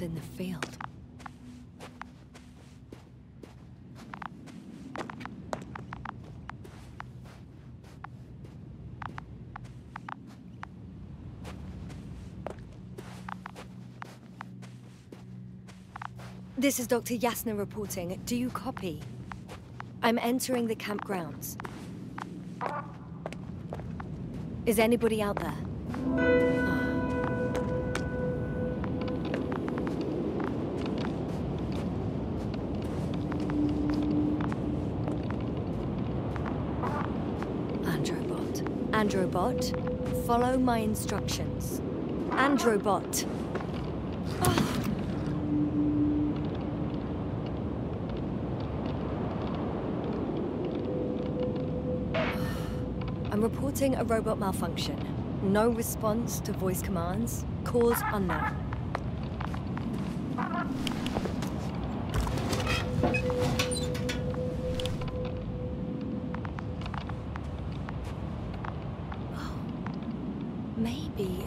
In the field. This is Dr. Yasna reporting. Do you copy? I'm entering the campgrounds. Is anybody out there? Ah. Androbot. Follow my instructions. Androbot. Ah. I'm reporting a robot malfunction. No response to voice commands. Cause unknown. Oh. Maybe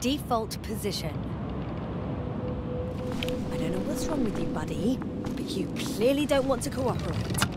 Default position. I don't know what's wrong with you, buddy, but you clearly don't want to cooperate.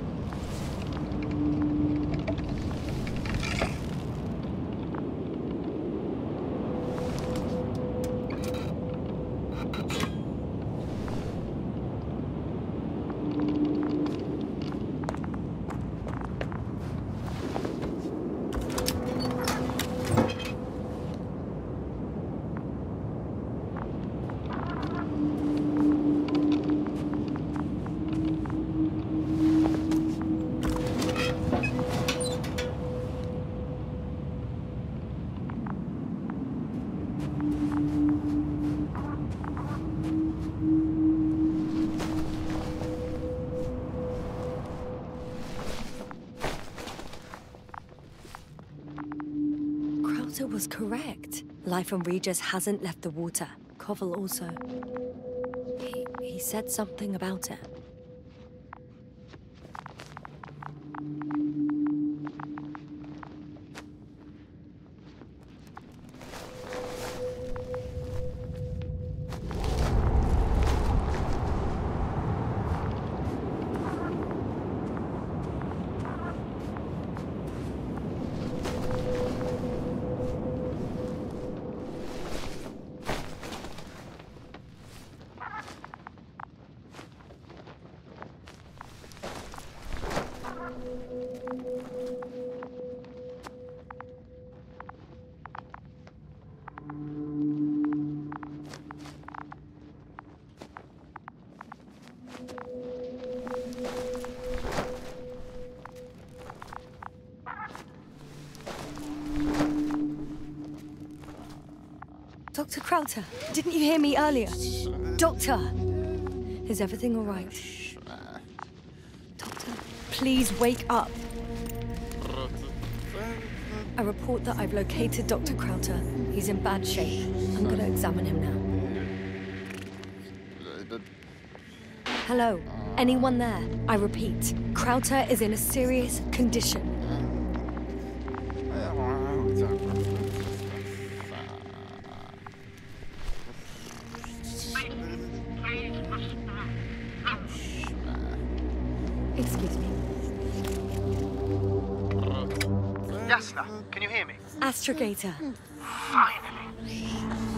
Was correct. Life on Regis hasn't left the water. Koval also. He, he said something about it. Dr. Krauter, didn't you hear me earlier? Doctor! Is everything all right? Doctor, please wake up. I report that I've located Dr. Krauter. He's in bad shape. I'm gonna examine him now. Hello? Anyone there? I repeat, Krauter is in a serious condition. Astrogator, Finally.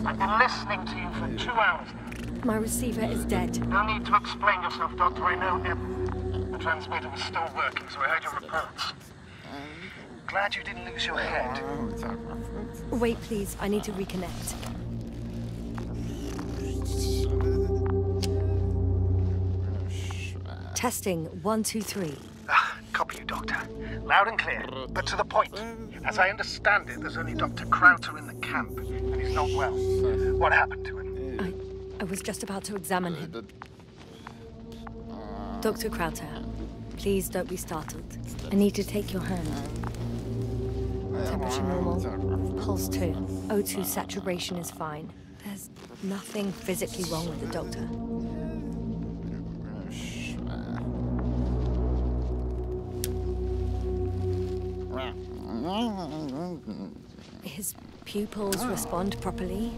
I've been listening to you for two hours now. my receiver is dead. No need to explain yourself, Doctor. I know him. The transmitter was still working, so I heard your reports. Glad you didn't lose your head. Wait, please. I need to reconnect. Testing one, two, three. Copy you, Doctor. Loud and clear, but to the point. As I understand it, there's only Dr. Krauter in the camp, and he's not well. What happened to him? I, I was just about to examine him. Dr. Krauter, please don't be startled. I need to take your hand. Temperature normal. Pulse 2. O2 saturation is fine. There's nothing physically wrong with the doctor. Pupils respond properly.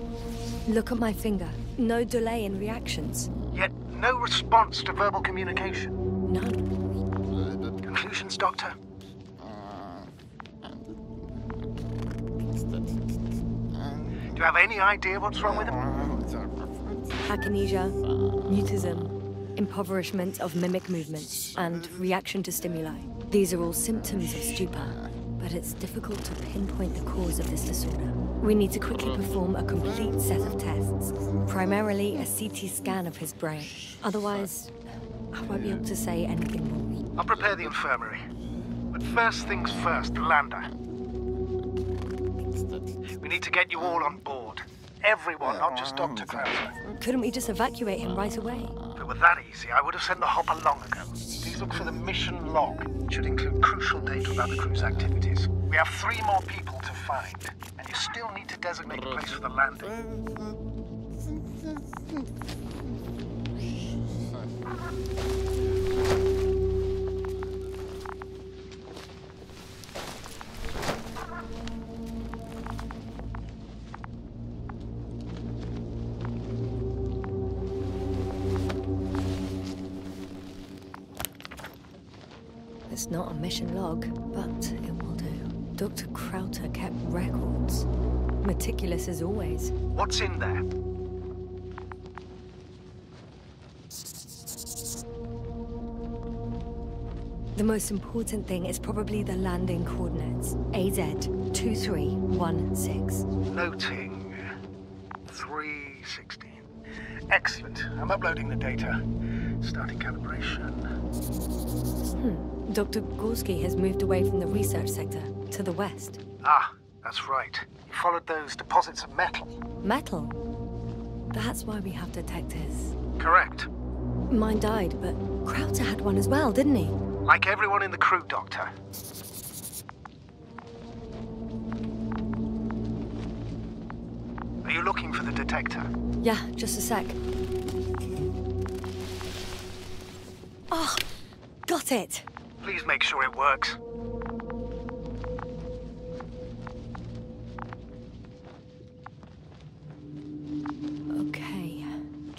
Look at my finger. No delay in reactions. Yet no response to verbal communication. None. Conclusions, Doctor? Do you have any idea what's wrong with him? Akinesia, mutism, impoverishment of mimic movements, and reaction to stimuli. These are all symptoms of stupor, but it's difficult to pinpoint the cause of this disorder. We need to quickly perform a complete set of tests, primarily a CT scan of his brain. Otherwise, I won't be able to say anything more. I'll prepare the infirmary. But first things first, lander. We need to get you all on board. Everyone, not just Dr. Krauter. Couldn't we just evacuate him right away? If it were that easy, I would have sent the hopper long ago. Please look for the mission log. It should include crucial data about the crew's activities. We have three more people to find, still need to designate a place for the landing. It's not a mission log, Dr. Krauter kept records. Meticulous as always. What's in there? The most important thing is probably the landing coordinates. AZ 2316. Noting. 316. Excellent. I'm uploading the data. Starting calibration. Hmm. Dr. Gorski has moved away from the research sector to the west. Ah, that's right. He followed those deposits of metal. Metal? That's why we have detectors. Correct. Mine died, but Krauter had one as well, didn't he? Like everyone in the crew, Doctor. Are you looking for the detector? Yeah, just a sec. Oh, got it. Please make sure it works.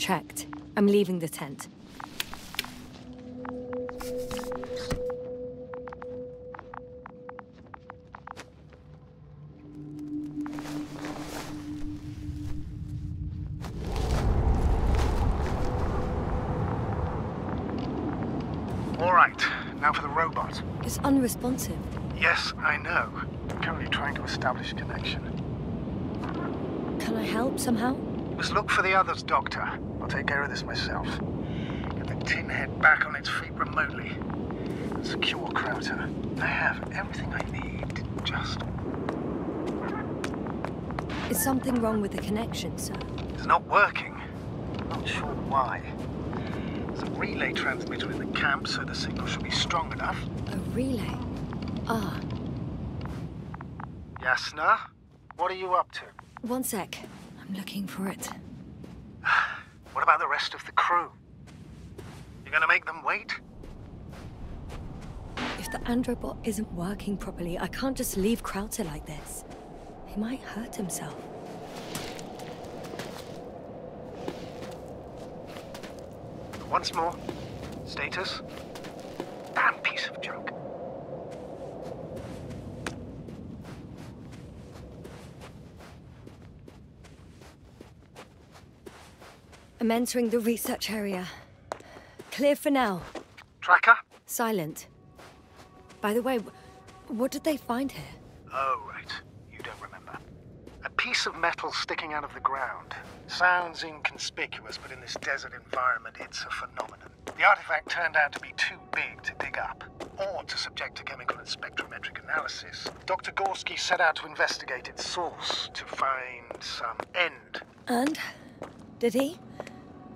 Checked. I'm leaving the tent. All right, now for the robot. It's unresponsive. Yes, I know. I'm currently trying to establish a connection. Can I help somehow? Must look for the others, Doctor. I'll take care of this myself. Get the tin head back on its feet remotely. And secure Krauter. I have everything I need. Just. Is something wrong with the connection, sir? It's not working. Not sure why. There's a relay transmitter in the camp, so the signal should be strong enough. A relay? Ah, Yasna, what are you up to? one sec. I'm looking for it. What about the rest of the crew? You're gonna make them wait? If the Androbot isn't working properly, I can't just leave Krauter like this. He might hurt himself. Once more. Status? Damn piece of junk. I'm entering the research area. Clear for now. Tracker? Silent. By the way, what did they find here? Oh, right. You don't remember. A piece of metal sticking out of the ground. Sounds inconspicuous, but in this desert environment, it's a phenomenon. The artifact turned out to be too big to dig up, or to subject to chemical and spectrometric analysis. Dr. Gorski set out to investigate its source to find some end. And? Did he?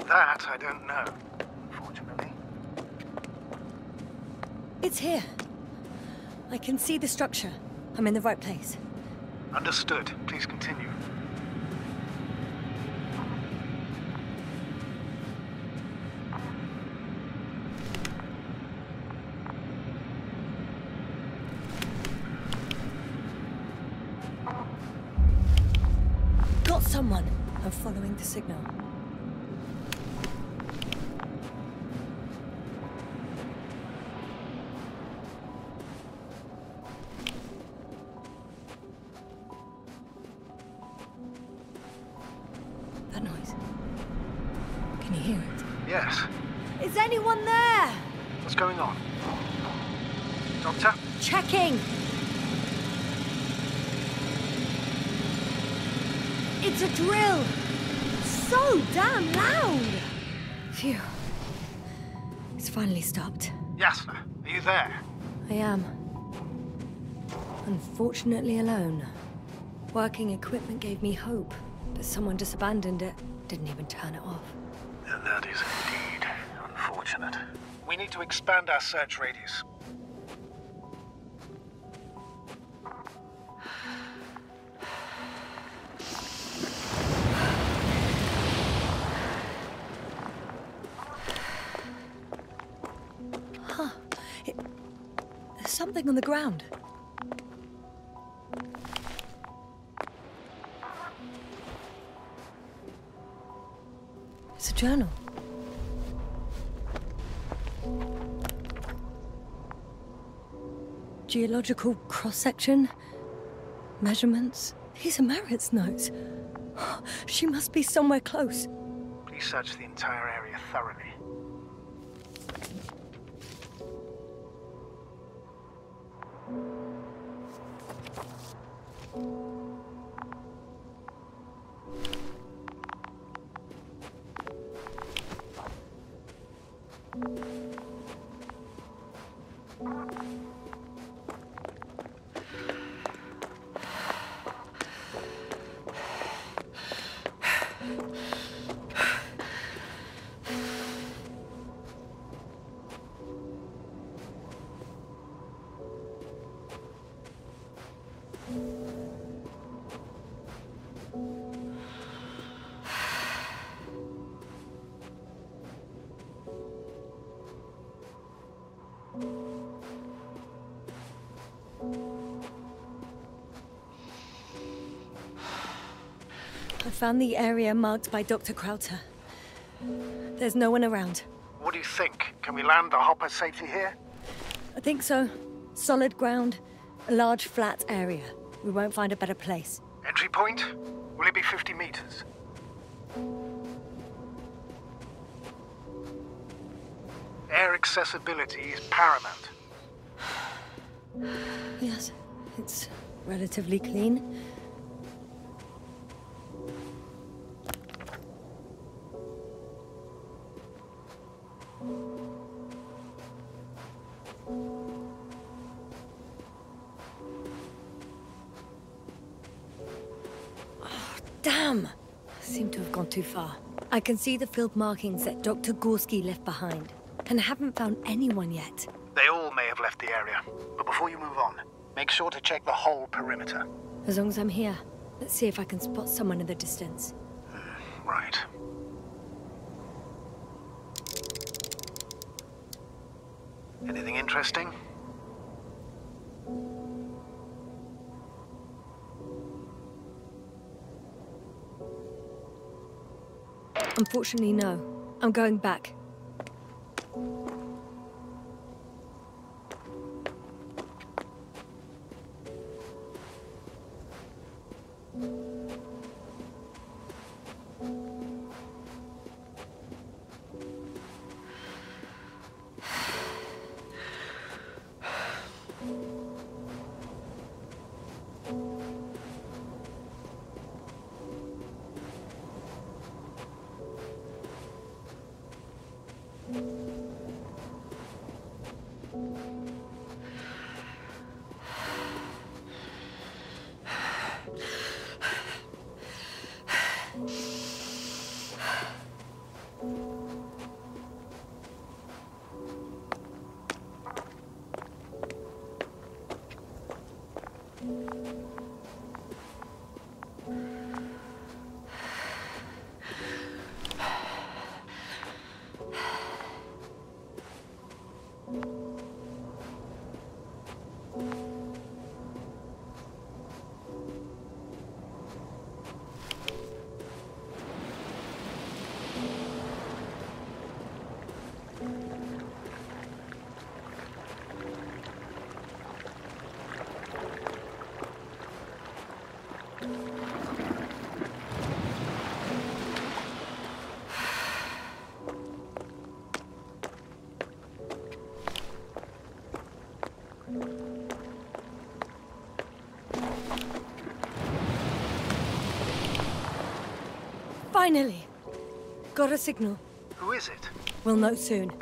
That I don't know, unfortunately. It's here. I can see the structure. I'm in the right place. Understood. Please continue. Got someone. I'm following the signal. That noise. Can you hear it? Yes. Is anyone there? What's going on? Doctor? Checking. It's a drill. So damn loud. Phew. It's finally stopped. Yasna, are you there? I am. Unfortunately alone. Working equipment gave me hope, but someone just abandoned it. Didn't even turn it off. That is indeed unfortunate. We need to expand our search radius. Huh. It, there's something on the ground. It's a journal. Geological cross-section, measurements. These are Marit's notes. She must be somewhere close. Please search the entire area thoroughly. I found the area marked by Dr. Krauter. There's no one around. What do you think? Can we land the hopper safely here? I think so. Solid ground, a large flat area. We won't find a better place. Entry point? Will it be 50 meters? Air accessibility is paramount. Yes, it's relatively clean. Can see the field markings that Dr. Gorski left behind, and I haven't found anyone yet. They all may have left the area. But before you move on, make sure to check the whole perimeter. As long as I'm here, let's see if I can spot someone in the distance. Hmm, right. Anything interesting? Unfortunately, no. I'm going back. Finally! Got a signal. Who is it? We'll know soon.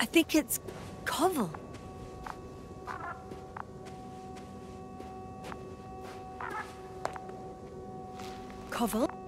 I think it's Koval. Koval?